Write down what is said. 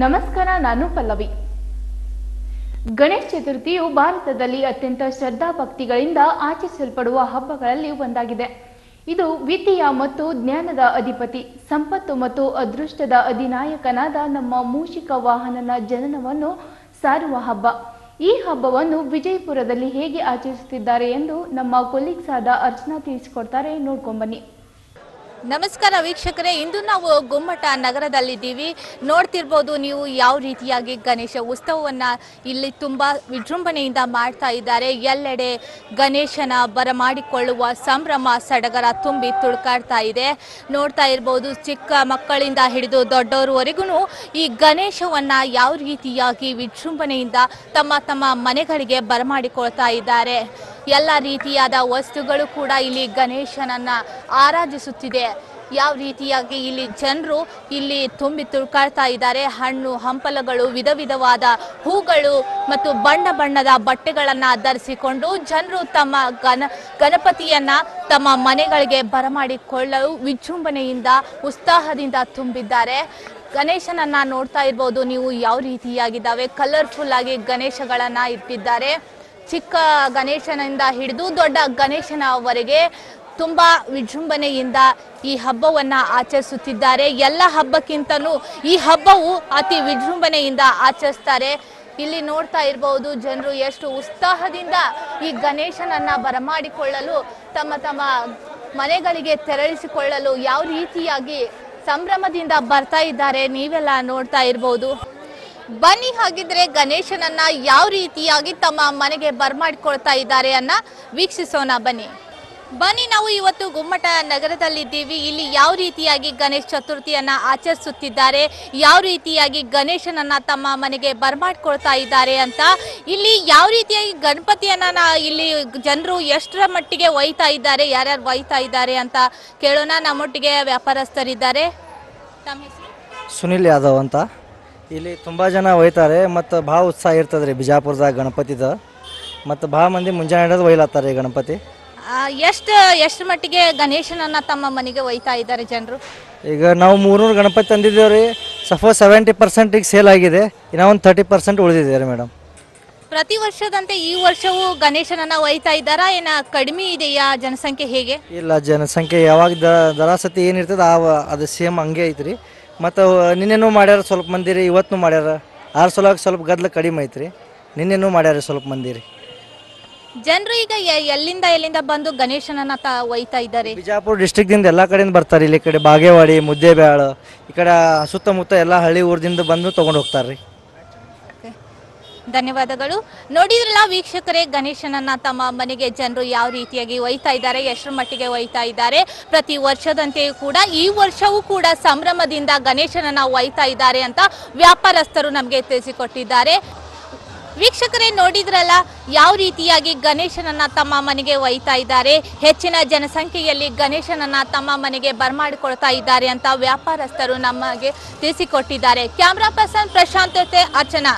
ನಮಸ್ಕಾರ, ನಾನು ಪಲ್ಲವಿ. ಗಣೇಶ ಚತುರ್ಥಿಯು ಭಾರತದಲ್ಲಿ ಅತ್ಯಂತ ಶ್ರದ್ಧಾ ಭಕ್ತಿಗಳಿಂದ ಆಚರಿಸಲ್ಪಡುವ ಹಬ್ಬಗಳಲ್ಲಿ ಒಂದಾಗಿದೆ. ಇದು ವಿದ್ಯೆಯ ಮತ್ತು ಜ್ಞಾನದ ಅಧಿಪತಿ, ಸಂಪತ್ತು ಮತ್ತು ಅದೃಷ್ಟದ ಅಧಿನಾಯಕನಾದ ನಮ್ಮ ಮೂಷಿಕ ವಾಹನನ ಜನನವನ್ನು ಸಾರುವ ಹಬ್ಬ. ಈ ಹಬ್ಬವನ್ನು ವಿಜಯಪುರದಲ್ಲಿ ಹೇಗೆ ಆಚರಿಸುತ್ತಿದ್ದಾರೆ ಎಂದು ನಮ್ಮ ಕೊಲೀಗ್ಸ್ ಆದ ಅರ್ಚನಾ ತಿಳಿಸಿಕೊಡ್ತಾರೆ. ನೋಡ್ಕೊಂಬನ್ನಿ ನಮಸ್ಕಾರ ವೀಕ್ಷಕರೇ, ಇಂದು ನಾವು ಗುಮ್ಮಟ ನಗರದಲ್ಲಿದ್ದೀವಿ. ನೋಡ್ತಿರ್ಬೋದು ನೀವು ಯಾವ ರೀತಿಯಾಗಿ ಗಣೇಶ ಉತ್ಸವವನ್ನು ಇಲ್ಲಿ ತುಂಬ ವಿಜೃಂಭಣೆಯಿಂದ ಮಾಡ್ತಾ ಇದ್ದಾರೆ. ಎಲ್ಲೆಡೆ ಗಣೇಶನ ಬರಮಾಡಿಕೊಳ್ಳುವ ಸಂಭ್ರಮ ಸಡಗರ ತುಂಬಿ ತುಳ್ಕಾಡ್ತಾ ಇದೆ. ನೋಡ್ತಾ ಇರ್ಬೋದು ಚಿಕ್ಕ ಮಕ್ಕಳಿಂದ ಹಿಡಿದು ದೊಡ್ಡವರವರೆಗೂ ಈ ಗಣೇಶವನ್ನು ಯಾವ ರೀತಿಯಾಗಿ ವಿಜೃಂಭಣೆಯಿಂದ ತಮ್ಮ ತಮ್ಮ ಮನೆಗಳಿಗೆ ಬರಮಾಡಿಕೊಳ್ತಾ ಇದ್ದಾರೆ. ಎಲ್ಲ ರೀತಿಯಾದ ವಸ್ತುಗಳು ಕೂಡ ಇಲ್ಲಿ ಗಣೇಶನನ್ನ ಆರಾಧಿಸುತ್ತಿದೆ. ಯಾವ ರೀತಿಯಾಗಿ ಇಲ್ಲಿ ಜನರು ಇಲ್ಲಿ ತುಂಬಿ ತುಳ್ಕಾಡ್ತಾ ಇದ್ದಾರೆ. ಹಣ್ಣು, ಹಂಪಲಗಳು, ವಿಧ ವಿಧವಾದ ಹೂಗಳು ಮತ್ತು ಬಣ್ಣ ಬಣ್ಣದ ಬಟ್ಟೆಗಳನ್ನು ಧರಿಸಿಕೊಂಡು ಜನರು ತಮ್ಮ ಗಣ, ಗಣಪತಿಯನ್ನ ತಮ್ಮ ಮನೆಗಳಿಗೆ ಬರಮಾಡಿಕೊಳ್ಳಲು ವಿಜೃಂಭಣೆಯಿಂದ, ಉತ್ಸಾಹದಿಂದ ತುಂಬಿದ್ದಾರೆ. ಗಣೇಶನನ್ನ ನೋಡ್ತಾ ಇರ್ಬೋದು. ನೀವು ಯಾವ ರೀತಿಯಾಗಿದ್ದಾವೆ? ಕಲರ್ಫುಲ್ ಆಗಿ ಗಣೇಶಗಳನ್ನ ಇಟ್ಟಿದ್ದಾರೆ. ಚಿಕ್ಕ ಗಣೇಶನಿಂದ ಹಿಡಿದು ದೊಡ್ಡ ಗಣೇಶನವರೆಗೆ ತುಂಬ ವಿಜೃಂಭಣೆಯಿಂದ ಈ ಹಬ್ಬವನ್ನು ಆಚರಿಸುತ್ತಿದ್ದಾರೆ. ಎಲ್ಲ ಹಬ್ಬಕ್ಕಿಂತಲೂ ಈ ಹಬ್ಬವು ಅತಿ ವಿಜೃಂಭಣೆಯಿಂದ ಆಚರಿಸ್ತಾರೆ. ಇಲ್ಲಿ ನೋಡ್ತಾ ಇರಬಹುದು ಜನರು ಎಷ್ಟು ಉತ್ಸಾಹದಿಂದ ಈ ಗಣೇಶನನ್ನ ಬರಮಾಡಿಕೊಳ್ಳಲು, ತಮ್ಮ ತಮ್ಮ ಮನೆಗಳಿಗೆ ತೆರಳಿಸಿಕೊಳ್ಳಲು ಯಾವ ರೀತಿಯಾಗಿ ಸಂಭ್ರಮದಿಂದ ಬರ್ತಾ ಇದ್ದಾರೆ ನೀವೆಲ್ಲ ನೋಡ್ತಾ ಇರಬಹುದು ಬನ್ನಿ ಹಾಗಿದ್ರೆ ಗಣೇಶನನ್ನ ಯಾವ ರೀತಿಯಾಗಿ ತಮ್ಮ ಮನೆಗೆ ಬರ್ಮಾಡ್ಕೊಳ್ತಾ ಇದ್ದಾರೆ ಅನ್ನ ವೀಕ್ಷಿಸೋಣ, ಬನ್ನಿ. ಬನ್ನಿ, ನಾವು ಇವತ್ತು ಗುಮ್ಮಟ ನಗರದಲ್ಲಿದ್ದೀವಿ. ಇಲ್ಲಿ ಯಾವ ರೀತಿಯಾಗಿ ಗಣೇಶ ಚತುರ್ಥಿಯನ್ನ ಆಚರಿಸುತ್ತಿದ್ದಾರೆ, ಯಾವ ರೀತಿಯಾಗಿ ಗಣೇಶನನ್ನ ತಮ್ಮ ಮನೆಗೆ ಬರ್ಮಾಡ್ಕೊಳ್ತಾ ಇದ್ದಾರೆ ಅಂತ. ಇಲ್ಲಿ ಯಾವ ರೀತಿಯಾಗಿ ಗಣಪತಿಯನ್ನ ಇಲ್ಲಿ ಜನರು ಎಷ್ಟರ ಮಟ್ಟಿಗೆ ಒಯ್ತಾ ಇದ್ದಾರೆ, ಯಾರ್ಯಾರು ಒಯ್ತಾ ಇದ್ದಾರೆ ಅಂತ ಕೇಳೋಣ. ನಮ್ಮೊಟ್ಟಿಗೆ ವ್ಯಾಪಾರಸ್ಥರಿದ್ದಾರೆ. ಸುನಿಲ್ ಯಾದವ್ ಅಂತ. ಇಲ್ಲಿ ತುಂಬ ಜನ ಒಯ್ತಾರೆ ಮತ್ತು ಭಾಳ ಉತ್ಸಾಹ ಇರ್ತದೆ ರೀ ಬಿಜಾಪುರದಾಗ ಗಣಪತಿದ. ಮತ್ತು ಭಾಳ ಮಂದಿ ಮುಂಜಾನೆ ಹಿಡಿದು ಒಯ್ಲತ್ತಾರೆ ರೀ ಗಣಪತಿ? ಎಷ್ಟು ಎಷ್ಟು ಮಟ್ಟಿಗೆ ಗಣೇಶನನ್ನ ತಮ್ಮ ಮನೆಗೆ ಒಯ್ತಾ ಇದ್ದಾರೆ ಜನರು? ಈಗ ನಾವು ಮೂರ್ನೂರು ಗಣಪತಿ ತಂದಿದ್ದೇವೆ ರೀ ಸಫೋ ಸೆವೆಂಟಿ ಪರ್ಸೆಂಟಿಗೆ ಸೇಲ್ ಆಗಿದೆ ಇನ್ನೂ ಒಂದು ತರ್ಟಿ ಪರ್ಸೆಂಟ್ ಉಳಿದಿದೆ ರೀ ಮೇಡಮ್ ಪ್ರತಿ ವರ್ಷದಂತೆ ಈ ವರ್ಷವೂ ಗಣೇಶನನ್ನ ಒಯ್ತಾ ಇದ್ದಾರಾ ಏನ ಕಡಿಮೆ ಇದೆಯಾ ಜನಸಂಖ್ಯೆ ಹೇಗೆ? ಇಲ್ಲ ಜನಸಂಖ್ಯೆ ಯಾವಾಗ ದ ದರಾಸತಿ ಏನಿರ್ತದೆ ಆ ಅದು ಸೇಮ್ ಹಂಗೆ ಐತ್ರಿ. ಮತ್ತು ನಿನ್ನೆನೂ ಮಾಡ್ಯಾರ ಸ್ವಲ್ಪ ಮಂದಿ ರೀ ಇವತ್ತು ಮಾಡ್ಯಾರ. ಆರು ಸಲ ಸ್ವಲ್ಪ ಗದ್ಲ ಕಡಿಮೆ ಐತ್ರಿ. ನಿನ್ನೆನೂ ಮಾಡ್ಯಾರ ಸ್ವಲ್ಪ ಮಂದಿ ರೀ ಜನರು ಈಗ ಎ- ಎಲ್ಲಿಂದ ಎಲ್ಲಿಂದ ಬಂದು ಗಣೇಶನನ್ನ ತ ಒಯ್ತಾ ಇದ್ದಾರೆ? ಬಿಜಾಪುರ ಡಿಸ್ಟಿಕ್ದಿಂದ ಎಲ್ಲ ಕಡೆಯಿಂದ ಬರ್ತಾರೆ. ಇಲ್ಲಿ ಈ ಕಡೆ ಬಾಗೇವಾಡಿ ಮುದ್ದೇಬ್ಯಾಳ ಈ ಕಡೆ ಸುತ್ತಮುತ್ತ ಎಲ್ಲ ಹಳ್ಳಿ ಊರದಿಂದ ಬಂದು ತೊಗೊಂಡು ಹೋಗ್ತಾರೆ ರೀ ಧನ್ಯವಾದಗಳು. ನೋಡಿದ್ರಲ್ಲ ವೀಕ್ಷಕರೇ, ಗಣೇಶನನ್ನ ತಮ್ಮ ಮನೆಗೆ ಜನರು ಯಾವ ರೀತಿಯಾಗಿ ಒಯ್ತಾ ಇದ್ದಾರೆ, ಎಷ್ಟರ ಮಟ್ಟಿಗೆ ಒಯ್ತಾ ಇದ್ದಾರೆ, ಪ್ರತಿ ವರ್ಷದಂತೆಯೂ ಕೂಡ ಈ ವರ್ಷವೂ ಕೂಡ ಸಂಭ್ರಮದಿಂದ ಗಣೇಶನನ್ನ ಒಯ್ತಾ ಇದ್ದಾರೆ ಅಂತ ವ್ಯಾಪಾರಸ್ಥರು ನಮಗೆ ತಿಳಿಸಿಕೊಟ್ಟಿದ್ದಾರೆ. ವೀಕ್ಷಕರೇ, ನೋಡಿದ್ರಲ್ಲ ಯಾವ ರೀತಿಯಾಗಿ ಗಣೇಶನನ್ನ ತಮ್ಮ ಮನೆಗೆ ಒಯ್ತಾ ಇದ್ದಾರೆ, ಹೆಚ್ಚಿನ ಜನಸಂಖ್ಯೆಯಲ್ಲಿ ಗಣೇಶನನ್ನ ತಮ್ಮ ಮನೆಗೆ ಬರ್ಮಾಡಿಕೊಳ್ತಾ ಇದ್ದಾರೆ ಅಂತ ವ್ಯಾಪಾರಸ್ಥರು ನಮಗೆ ತಿಳಿಸಿಕೊಟ್ಟಿದ್ದಾರೆ. ಕ್ಯಾಮ್ರಾ ಪರ್ಸನ್ ಪ್ರಶಾಂತತೆ ಅರ್ಚನಾ.